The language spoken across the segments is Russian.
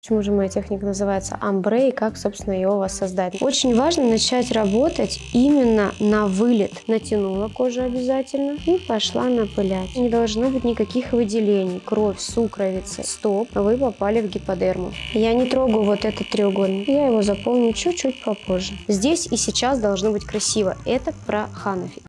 Почему же моя техника называется амбре и как, собственно, ее воссоздать? Очень важно начать работать именно на вылет. Натянула кожу обязательно и пошла напылять. Не должно быть никаких выделений. Кровь, сукровица. Стоп, вы попали в гиподерму. Я не трогаю вот этот треугольник. Я его заполню чуть-чуть попозже. Здесь и сейчас должно быть красиво. Это про ханафи.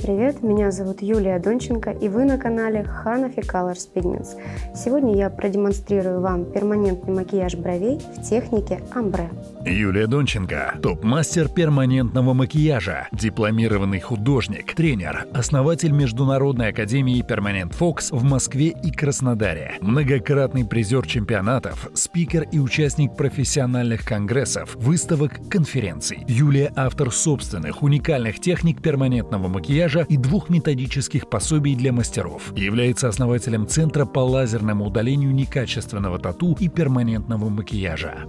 Привет, меня зовут Юлия Донченко и вы на канале Hanafi Colors Pigments. Сегодня я продемонстрирую вам перманентный макияж бровей в технике амбре. Юлия Донченко – топ-мастер перманентного макияжа, дипломированный художник, тренер, основатель Международной академии Permanent Fox в Москве и Краснодаре, многократный призер чемпионатов, спикер и участник профессиональных конгрессов, выставок, конференций. Юлия – автор собственных уникальных техник перманентного макияжа макияжа и двух методических пособий для мастеров. Является основателем Центра по лазерному удалению некачественного тату и перманентного макияжа.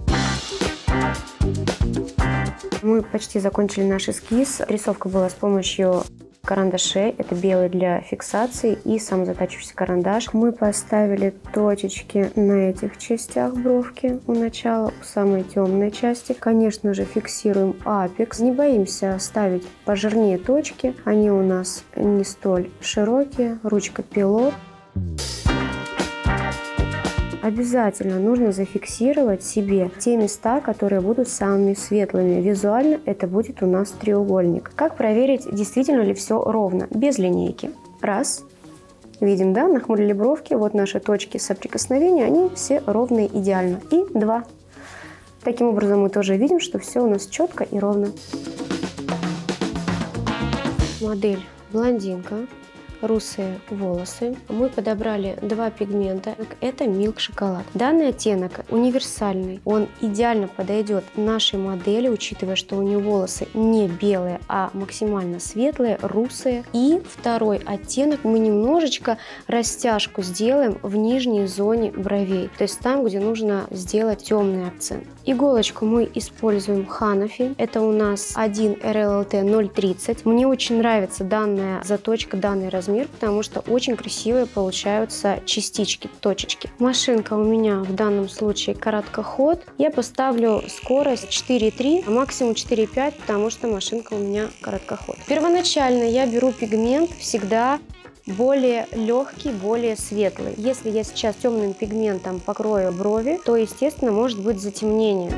Мы почти закончили наш эскиз. Рисовка была с помощью карандашей. Это белый для фиксации и самозатачивающийся карандаш. Мы поставили точечки на этих частях бровки у начала, у самой темной части. Конечно же, фиксируем апекс. Не боимся ставить пожирнее точки. Они у нас не столь широкие. Ручка пилот. Обязательно нужно зафиксировать себе те места, которые будут самыми светлыми. Визуально это будет у нас треугольник. Как проверить, действительно ли все ровно, без линейки? Раз. Видим, да, нахмурили бровки, вот наши точки соприкосновения, они все ровные идеально. И два. Таким образом мы тоже видим, что все у нас четко и ровно. Модель блондинка русые волосы. Мы подобрали два пигмента. Это Milk Шоколад. Данный оттенок универсальный. Он идеально подойдет нашей модели, учитывая, что у нее волосы не белые, а максимально светлые, русые. И второй оттенок мы немножечко растяжку сделаем в нижней зоне бровей. То есть там, где нужно сделать темный акцент. Иголочку мы используем Ханафи. Это у нас 1 RLLT 030. Мне очень нравится данная заточка, данный размер размер, потому что очень красивые получаются частички, точечки. Машинка у меня в данном случае короткоход. Я поставлю скорость 4,3, а максимум 4,5, потому что машинка у меня короткоход. Первоначально я беру пигмент всегда более легкий, более светлый. Если я сейчас темным пигментом покрою брови, то, естественно, может быть затемнение.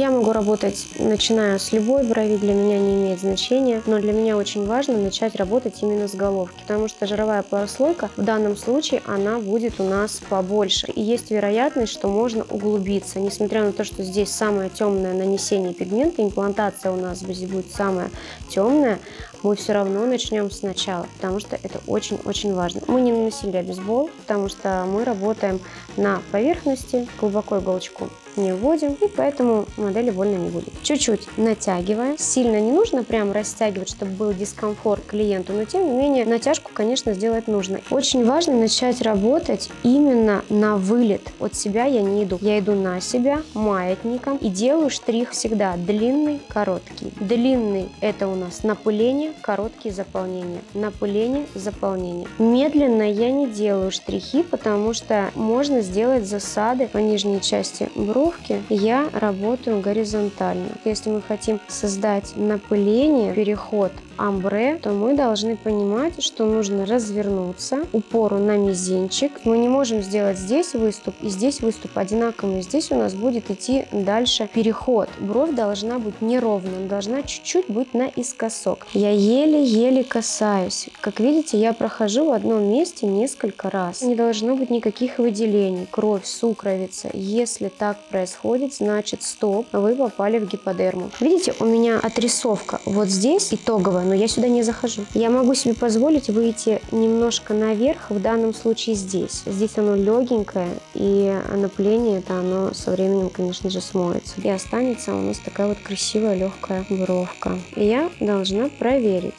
Я могу работать, начиная с любой брови, для меня не имеет значения, но для меня очень важно начать работать именно с головки, потому что жировая прослойка в данном случае, она будет у нас побольше. И есть вероятность, что можно углубиться, несмотря на то, что здесь самое темное нанесение пигмента, имплантация у нас будет самая темная, мы все равно начнем сначала, потому что это очень-очень важно. Мы не наносили обезбол, потому что мы работаем на поверхности, глубоко иголочку не вводим, и поэтому модели больно не будет. Чуть-чуть натягиваем. Сильно не нужно прям растягивать, чтобы был дискомфорт клиенту, но тем не менее натяжку, конечно, сделать нужно. Очень важно начать работать именно на вылет. От себя я не иду. Я иду на себя маятником и делаю штрих всегда длинный, короткий. Длинный это у нас напыление, короткие заполнения. Напыление, заполнение. Медленно я не делаю штрихи, потому что можно сделать засады по нижней части бровки. Я работаю горизонтально. Если мы хотим создать напыление, переход амбре, то мы должны понимать, что нужно развернуться, упору на мизинчик. Мы не можем сделать здесь выступ и здесь выступ одинаковый. Здесь у нас будет идти дальше переход. Бровь должна быть неровной, должна чуть-чуть быть наискосок. Я еле-еле касаюсь. Как видите, я прохожу в одном месте несколько раз. Не должно быть никаких выделений, кровь, сукровица. Если так происходит, значит, стоп, вы попали в гиподерму. Видите, у меня отрисовка вот здесь итоговая, но я сюда не захожу. Я могу себе позволить выйти немножко наверх, в данном случае здесь. Здесь оно легенькое, и напыление это оно со временем, конечно же, смоется. И останется у нас такая вот красивая легкая бровка. И я должна проверить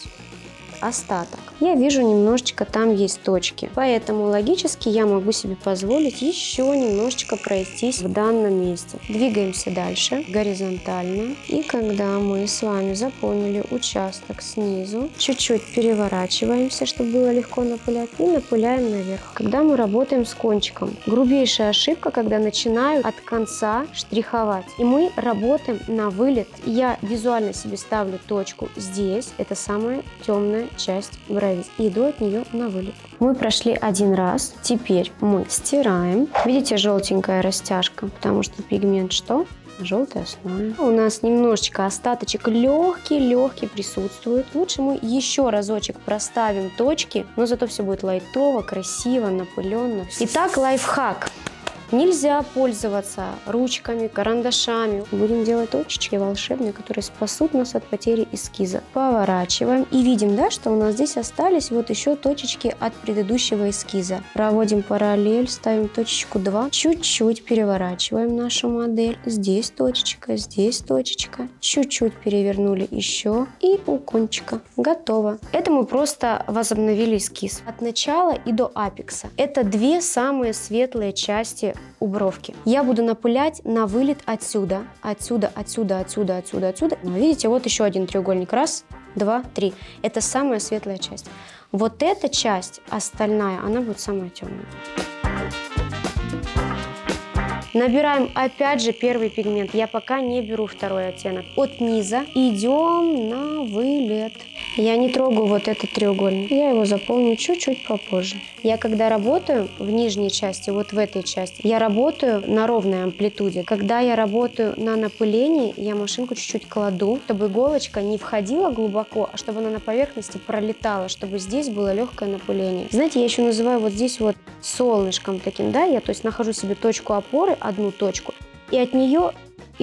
остаток я вижу немножечко там есть точки. Поэтому логически я могу себе позволить еще немножечко пройтись в данном месте. Двигаемся дальше горизонтально. И когда мы с вами заполнили участок снизу, чуть-чуть переворачиваемся, чтобы было легко напылять, и напыляем наверх. Когда мы работаем с кончиком, грубейшая ошибка, когда начинаю от конца штриховать. И мы работаем на вылет. Я визуально себе ставлю точку здесь. Это самая темная часть брови оставить и иду от нее на вылет. Мы прошли один раз, теперь мы стираем. Видите, желтенькая растяжка, потому что пигмент что? желтой основе. У нас немножечко остаточек легкий-легкий присутствует. Лучше мы еще разочек проставим точки, но зато все будет лайтово, красиво, напыленно. Итак, лайфхак. Нельзя пользоваться ручками, карандашами. Будем делать точечки волшебные, которые спасут нас от потери эскиза. Поворачиваем и видим, да, что у нас здесь остались вот еще точечки от предыдущего эскиза. Проводим параллель, ставим точечку 2, чуть-чуть переворачиваем нашу модель. Здесь точечка, здесь точечка. Чуть-чуть перевернули еще и у кончика. Готово. Это мы просто возобновили эскиз. От начала и до апекса. Это две самые светлые части у бровки. Я буду напылять на вылет отсюда, отсюда, отсюда, отсюда, отсюда, отсюда. Но видите, вот еще один треугольник. Раз, два, три. Это самая светлая часть. Вот эта часть, остальная, она будет самая темная. Набираем опять же первый пигмент. Я пока не беру второй оттенок. От низа идем на вылет. Я не трогаю вот этот треугольник. Я его заполню чуть-чуть попозже. Я когда работаю в нижней части, вот в этой части, я работаю на ровной амплитуде. Когда я работаю на напылении, я машинку чуть-чуть кладу, чтобы иголочка не входила глубоко, а чтобы она на поверхности пролетала, чтобы здесь было легкое напыление. Знаете, я еще называю вот здесь вот солнышком таким, да, я то есть нахожу себе точку опоры, одну точку, и от нее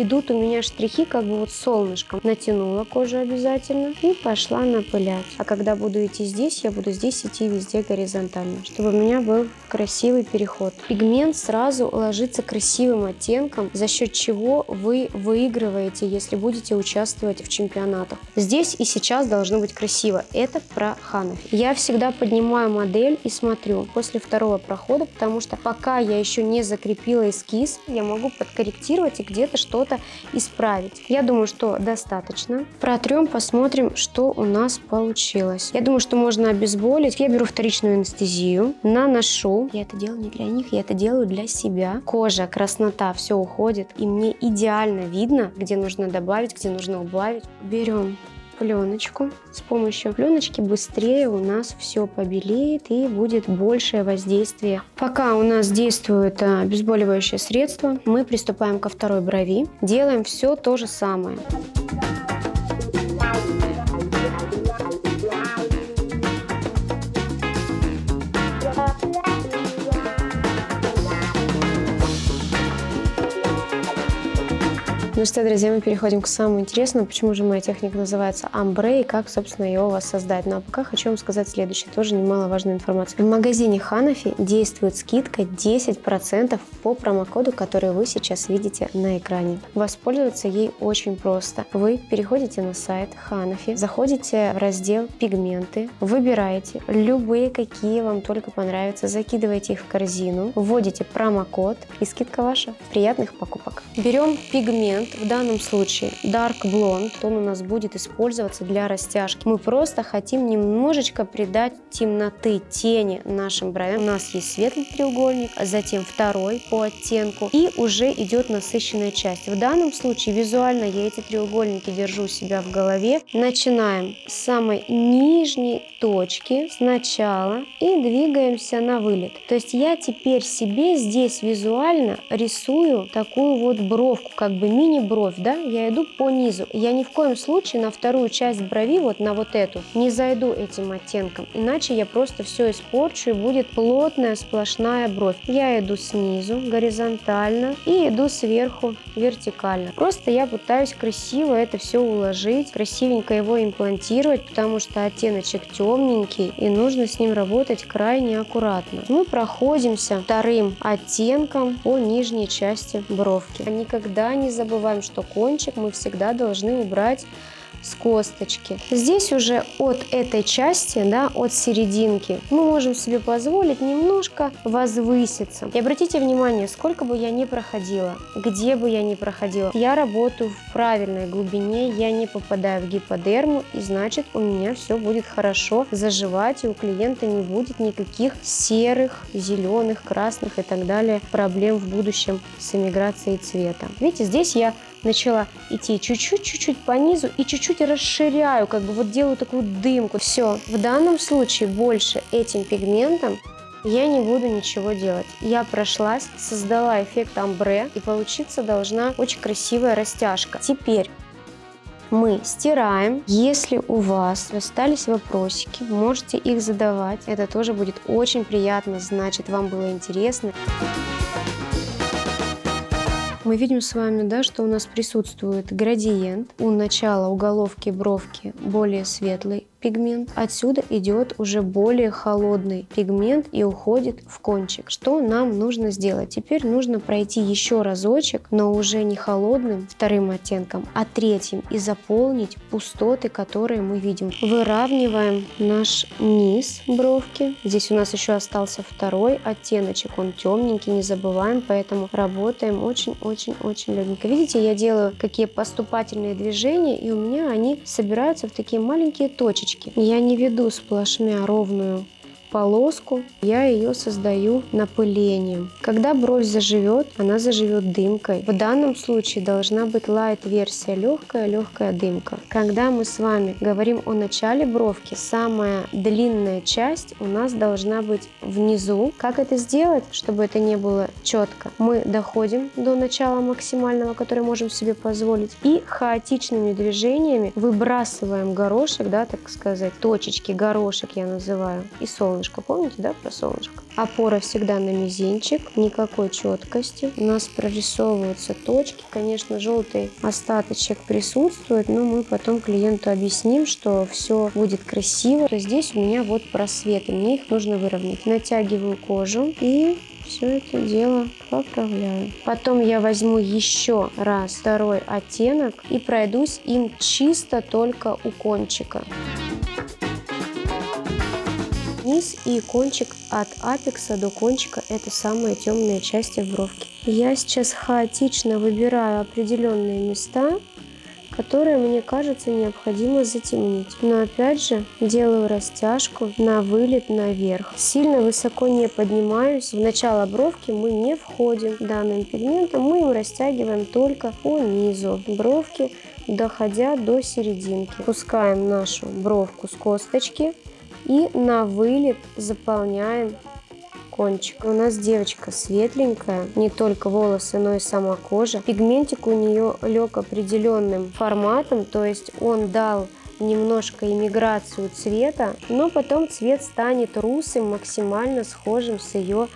идут у меня штрихи как бы вот солнышком. Натянула кожу обязательно и пошла напылять. А когда буду идти здесь, я буду здесь идти везде горизонтально, чтобы у меня был красивый переход. Пигмент сразу ложится красивым оттенком, за счет чего вы выигрываете, если будете участвовать в чемпионатах. Здесь и сейчас должно быть красиво. Это про ханов. Я всегда поднимаю модель и смотрю после второго прохода, потому что пока я еще не закрепила эскиз, я могу подкорректировать и где-то что-то что-то исправить. Я думаю, что достаточно. Протрем, посмотрим, что у нас получилось. Я думаю, что можно обезболить. Я беру вторичную анестезию, наношу. Я это делаю не для них, я это делаю для себя. Кожа, краснота, все уходит. И мне идеально видно, где нужно добавить, где нужно убавить. Берем пленочку. С помощью пленочки быстрее у нас все побелеет и будет большее воздействие. Пока у нас действует а, обезболивающее средство, мы приступаем ко второй брови. Делаем все то же самое. Ну что, друзья, мы переходим к самому интересному. Почему же моя техника называется амбре и как, собственно, ее у вас создать. Ну а пока хочу вам сказать следующее, тоже немаловажная информация. В магазине Ханафи действует скидка 10% по промокоду, который вы сейчас видите на экране. Воспользоваться ей очень просто. Вы переходите на сайт Ханафи, заходите в раздел «Пигменты», выбираете любые, какие вам только понравятся, закидываете их в корзину, вводите промокод и скидка ваша. Приятных покупок. Берем пигмент, в данном случае Dark Blonde, он у нас будет использоваться для растяжки. Мы просто хотим немножечко придать темноты, тени нашим бровям. У нас есть светлый треугольник, а затем второй по оттенку и уже идет насыщенная часть. В данном случае визуально я эти треугольники держу у себя в голове. Начинаем с самой нижней точки сначала и двигаемся на вылет. То есть я теперь себе здесь визуально рисую такую вот бровку, как бы мини не бровь, да, я иду по низу. Я ни в коем случае на вторую часть брови, вот на вот эту, не зайду этим оттенком, иначе я просто все испорчу и будет плотная сплошная бровь. Я иду снизу горизонтально и иду сверху вертикально. Просто я пытаюсь красиво это все уложить, красивенько его имплантировать, потому что оттеночек темненький и нужно с ним работать крайне аккуратно. Мы проходимся вторым оттенком по нижней части бровки. Никогда не забываем, что кончик мы всегда должны убрать с косточки. Здесь уже от этой части, да, от серединки, мы можем себе позволить немножко возвыситься. И обратите внимание, сколько бы я ни проходила, где бы я ни проходила, я работаю в правильной глубине, я не попадаю в гиподерму, и значит у меня все будет хорошо заживать, и у клиента не будет никаких серых, зеленых, красных и так далее проблем в будущем с эмиграцией цвета. Видите, здесь я начала идти чуть-чуть, чуть-чуть по низу и чуть-чуть расширяю, как бы вот делаю такую дымку. Все, в данном случае больше этим пигментом я не буду ничего делать. Я прошлась, создала эффект амбре и получиться должна очень красивая растяжка. Теперь мы стираем. Если у вас остались вопросики, можете их задавать. Это тоже будет очень приятно, значит, вам было интересно мы видим с вами, да, что у нас присутствует градиент. У начала уголовки бровки более светлый, пигмент. Отсюда идет уже более холодный пигмент и уходит в кончик. Что нам нужно сделать? Теперь нужно пройти еще разочек, но уже не холодным вторым оттенком, а третьим и заполнить пустоты, которые мы видим. Выравниваем наш низ бровки. Здесь у нас еще остался второй оттеночек, он темненький, не забываем, поэтому работаем очень-очень-очень легенько. Видите, я делаю какие поступательные движения, и у меня они собираются в такие маленькие точки точечки. Я не веду сплошмя ровную полоску, я ее создаю напылением. Когда бровь заживет, она заживет дымкой. В данном случае должна быть лайт-версия легкая, легкая дымка. Когда мы с вами говорим о начале бровки, самая длинная часть у нас должна быть внизу. Как это сделать, чтобы это не было четко? Мы доходим до начала максимального, который можем себе позволить, и хаотичными движениями выбрасываем горошек, да, так сказать, точечки, горошек я называю, и солнце солнышко. Помните, да, про солнышко? Опора всегда на мизинчик, никакой четкости. У нас прорисовываются точки. Конечно, желтый остаточек присутствует, но мы потом клиенту объясним, что все будет красиво. Здесь у меня вот просветы, мне их нужно выровнять. Натягиваю кожу и все это дело поправляю. Потом я возьму еще раз второй оттенок и пройдусь им чисто только у кончика низ и кончик от апекса до кончика – это самые темные части в бровке. Я сейчас хаотично выбираю определенные места, которые мне кажется необходимо затемнить. Но опять же делаю растяжку на вылет наверх. Сильно высоко не поднимаюсь. В начало бровки мы не входим данным пигментом, мы им растягиваем только по низу бровки, доходя до серединки. Пускаем нашу бровку с косточки и на вылет заполняем кончик. У нас девочка светленькая, не только волосы, но и сама кожа. Пигментик у нее лег определенным форматом, то есть он дал немножко иммиграцию цвета, но потом цвет станет русым, максимально схожим с ее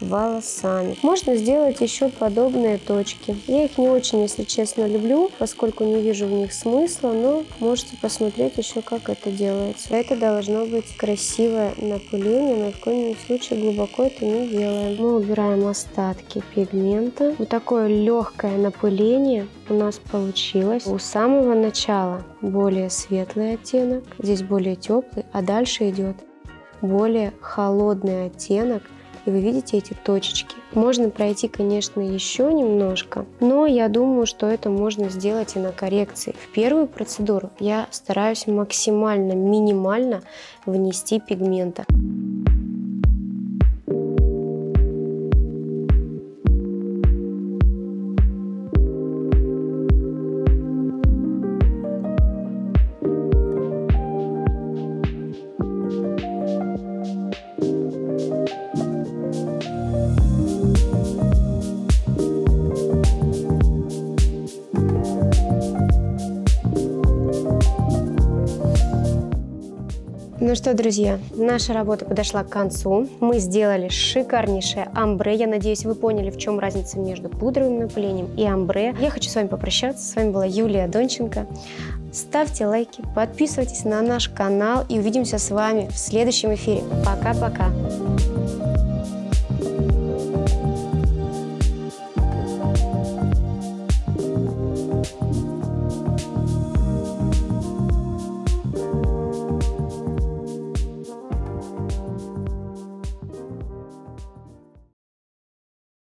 волосами. Можно сделать еще подобные точки. Я их не очень, если честно, люблю, поскольку не вижу в них смысла, но можете посмотреть еще, как это делается. Это должно быть красивое напыление, но в коем случае глубоко это не делаем. Мы убираем остатки пигмента. Вот такое легкое напыление у нас получилось. У самого начала более светлый оттенок, здесь более теплый, а дальше идет более холодный оттенок – и вы видите эти точечки. Можно пройти, конечно, еще немножко, но я думаю, что это можно сделать и на коррекции. В первую процедуру я стараюсь максимально, минимально внести пигмента. Ну что, друзья, наша работа подошла к концу. Мы сделали шикарнейшее амбре. Я надеюсь, вы поняли, в чем разница между пудровым напылением и амбре. Я хочу с вами попрощаться. С вами была Юлия Донченко. Ставьте лайки, подписывайтесь на наш канал и увидимся с вами в следующем эфире. Пока-пока.